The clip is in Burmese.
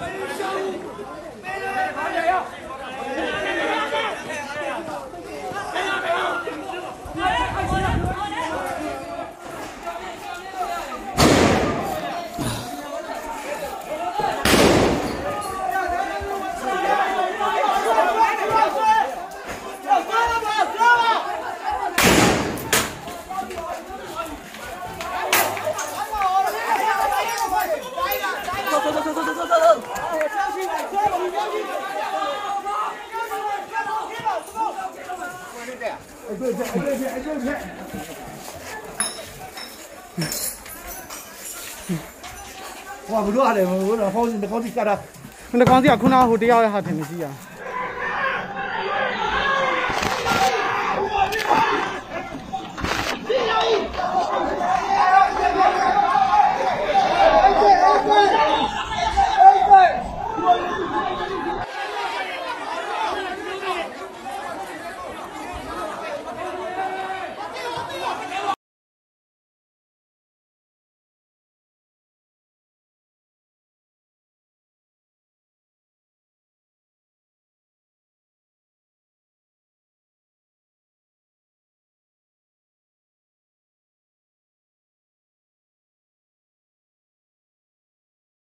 Yeah. ရအဲ့ဒါအဲ့ဒါအဲ့ဒါဟောဘလို့ရတယ်ဘလို့ဟောဒီကောင်းစီကတာဒီကောင်းစီကခုနကဟိုတရားရဲ့ဟာထင်နေစီရ